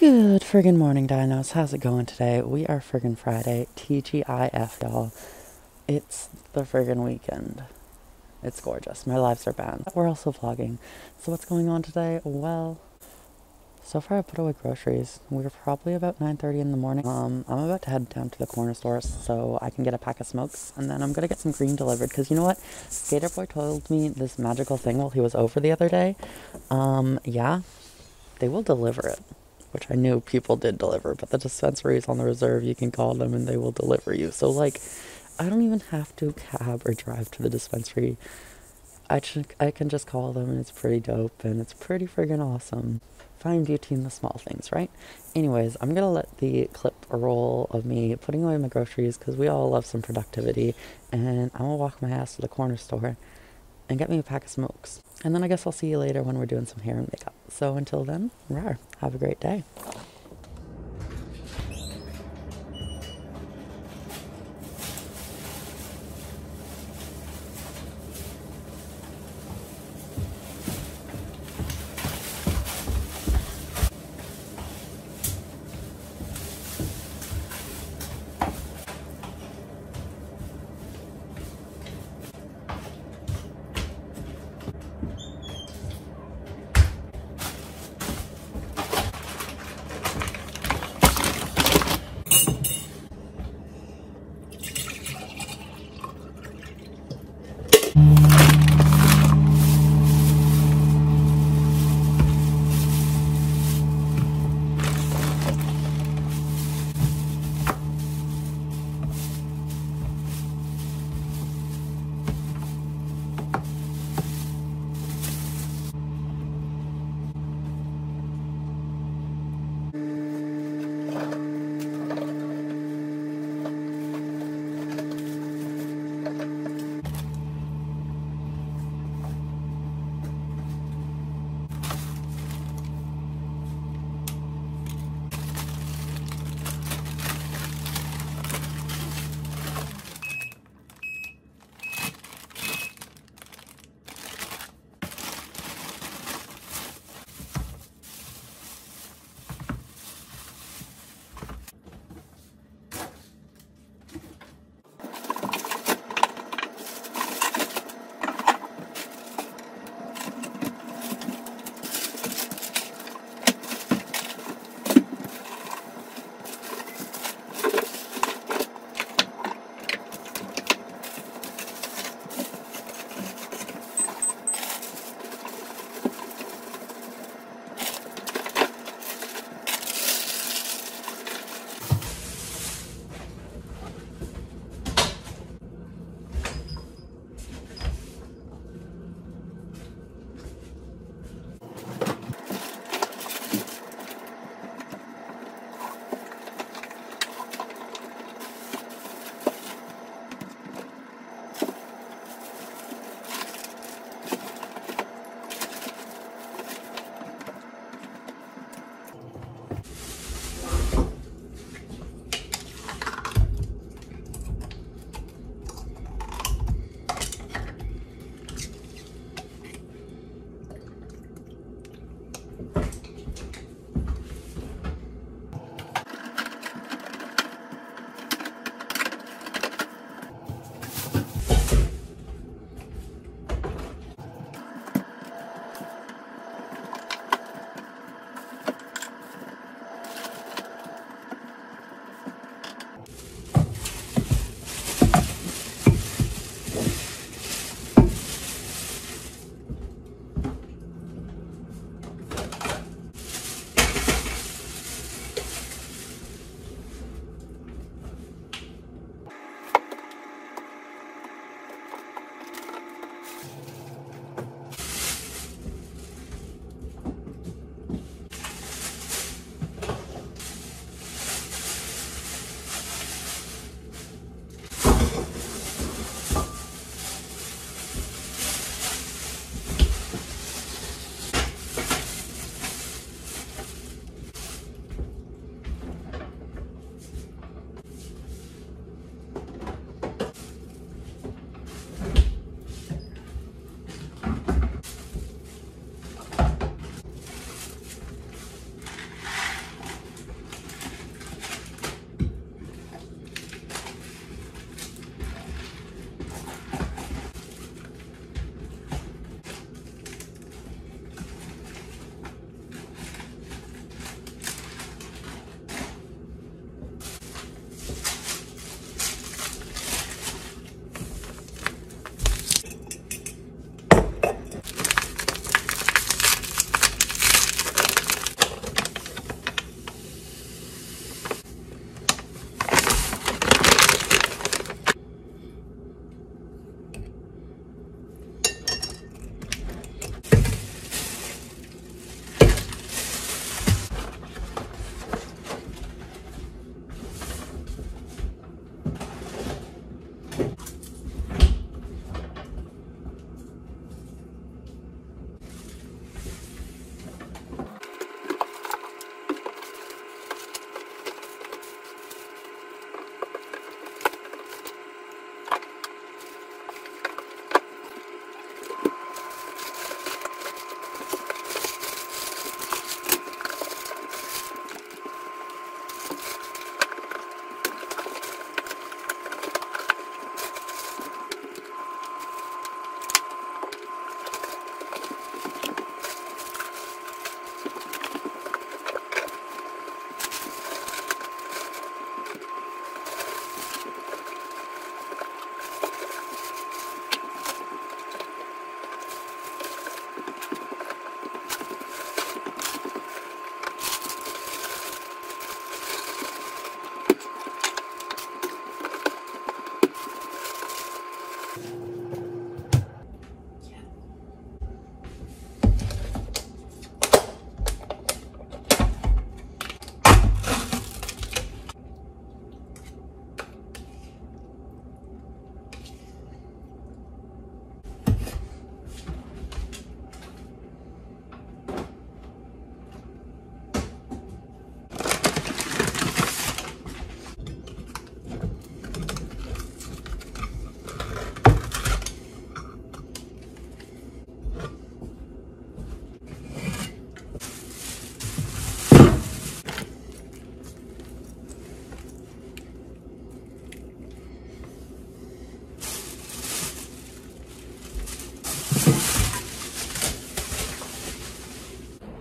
Good friggin' morning, dinos. How's it going today? We are friggin' Friday. TGIF, y'all. It's the friggin' weekend. It's gorgeous. My lives are banned. We're also vlogging. So what's going on today? Well, so far I put away groceries. We're probably about 9.30 in the morning. Um, I'm about to head down to the corner store so I can get a pack of smokes. And then I'm going to get some green delivered. Because you know what? Skater Boy told me this magical thing while he was over the other day. Um, yeah, they will deliver it which I knew people did deliver, but the dispensaries on the reserve, you can call them and they will deliver you. So, like, I don't even have to cab or drive to the dispensary. I, I can just call them and it's pretty dope and it's pretty friggin' awesome. Find beauty in the small things, right? Anyways, I'm gonna let the clip roll of me putting away my groceries because we all love some productivity. And I'm gonna walk my ass to the corner store and get me a pack of smokes. And then I guess I'll see you later when we're doing some hair and makeup. So until then, rawr, have a great day.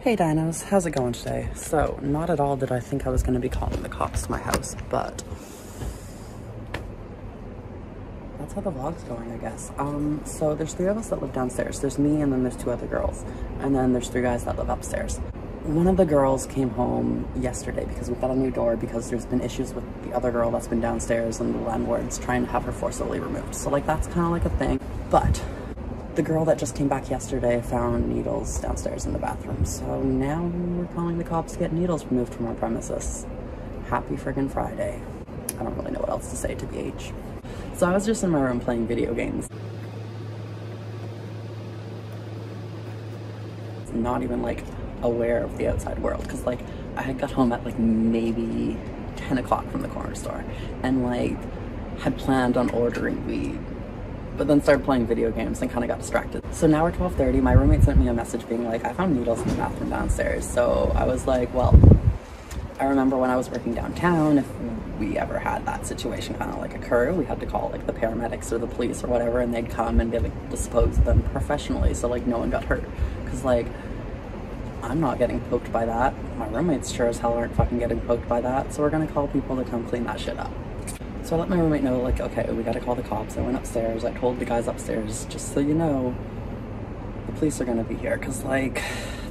Hey Dinos, how's it going today? So, not at all did I think I was to be calling the cops to my house, but that's how the vlog's going, I guess. Um, so there's three of us that live downstairs. There's me and then there's two other girls. And then there's three guys that live upstairs. One of the girls came home yesterday because we got a new door because there's been issues with the other girl that's been downstairs and the landlord's trying to have her forcibly removed. So like that's kind of like a thing. But the girl that just came back yesterday found needles downstairs in the bathroom. So now we're calling the cops to get needles removed from our premises. Happy friggin' Friday. I don't really know what else to say to BH. So I was just in my room playing video games. Not even like aware of the outside world because like I had got home at like maybe 10 o'clock from the corner store and like had planned on ordering weed but then started playing video games and kind of got distracted. So now we're 12.30, my roommate sent me a message being like, I found needles in the bathroom downstairs. So I was like, well, I remember when I was working downtown, if we ever had that situation kind of like occur, we had to call like the paramedics or the police or whatever, and they'd come and they like dispose of them professionally so like no one got hurt. Cause like, I'm not getting poked by that. My roommates sure as hell aren't fucking getting poked by that. So we're gonna call people to come clean that shit up. So I let my roommate know, like, okay, we gotta call the cops. I went upstairs. I told the guys upstairs, just so you know, the police are gonna be here. Cause, like,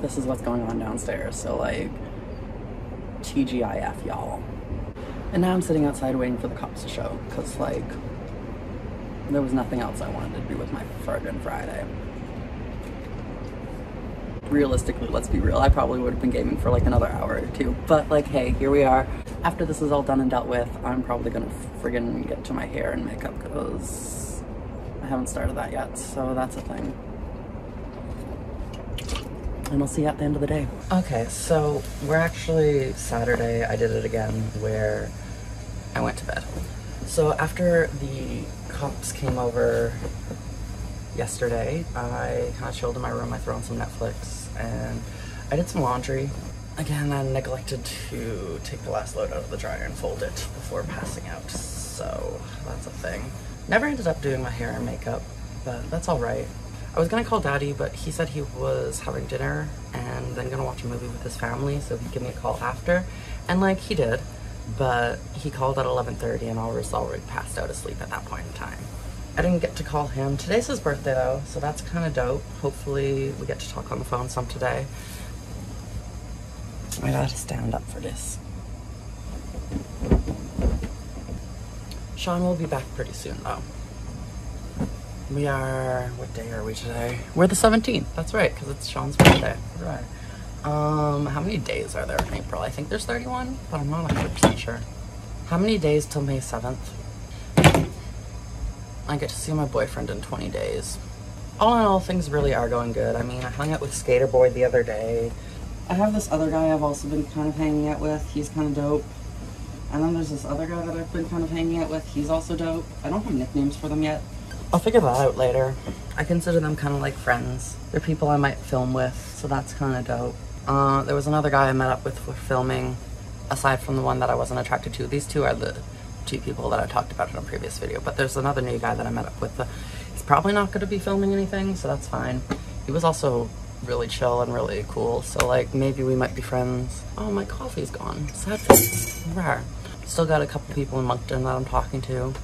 this is what's going on downstairs. So, like, TGIF, y'all. And now I'm sitting outside waiting for the cops to show. Cause, like, there was nothing else I wanted to do with my friggin' Friday. Realistically, let's be real, I probably would have been gaming for like another hour or two. But like, hey, here we are after this is all done and dealt with, I'm probably gonna friggin' get to my hair and makeup because I haven't started that yet, so that's a thing. And we'll see you at the end of the day. Okay, so we're actually Saturday, I did it again, where I went to bed. So after the cops came over yesterday, I kind of chilled in my room, I threw on some Netflix, and I did some laundry. Again, I neglected to take the last load out of the dryer and fold it before passing out, so that's a thing. Never ended up doing my hair and makeup, but that's alright. I was gonna call daddy, but he said he was having dinner and then gonna watch a movie with his family, so he'd give me a call after. And like, he did, but he called at 11.30 and I was already passed out asleep at that point in time. I didn't get to call him. Today's his birthday though, so that's kind of dope. Hopefully we get to talk on the phone some today. I gotta stand up for this. Sean will be back pretty soon though. We are, what day are we today? We're the 17th, that's right, because it's Sean's birthday. Right. Um, how many days are there in April? I think there's 31, but I'm not 100% sure. How many days till May 7th? I get to see my boyfriend in 20 days. All in all, things really are going good. I mean, I hung out with Skater Boy the other day. I have this other guy I've also been kind of hanging out with. He's kind of dope. And then there's this other guy that I've been kind of hanging out with. He's also dope. I don't have nicknames for them yet. I'll figure that out later. I consider them kind of like friends. They're people I might film with, so that's kind of dope. Uh, there was another guy I met up with for filming, aside from the one that I wasn't attracted to. These two are the two people that I talked about in a previous video, but there's another new guy that I met up with. he's probably not going to be filming anything, so that's fine. He was also really chill and really cool. So like maybe we might be friends. Oh, my coffee's gone. Sad Rawr. Still got a couple people in Moncton that I'm talking to.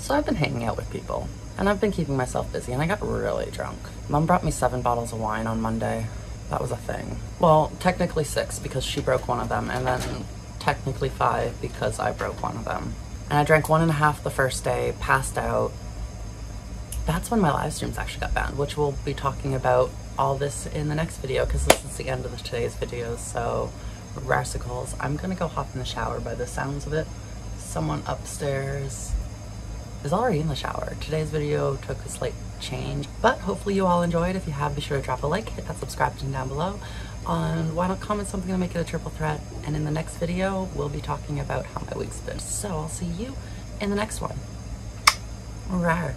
So I've been hanging out with people. And I've been keeping myself busy and I got really drunk. Mom brought me seven bottles of wine on Monday. That was a thing. Well, technically six because she broke one of them and then technically five because I broke one of them. And I drank one and a half the first day, passed out. That's when my live streams actually got banned, which we'll be talking about all this in the next video because this is the end of today's video. So, Rarsicles, I'm gonna go hop in the shower by the sounds of it. Someone upstairs is already in the shower. Today's video took a slight change, but hopefully you all enjoyed. If you have, be sure to drop a like, hit that subscribe button down below. And why not comment something to make it a triple threat? And in the next video, we'll be talking about how my week's been. So I'll see you in the next one. Rawr.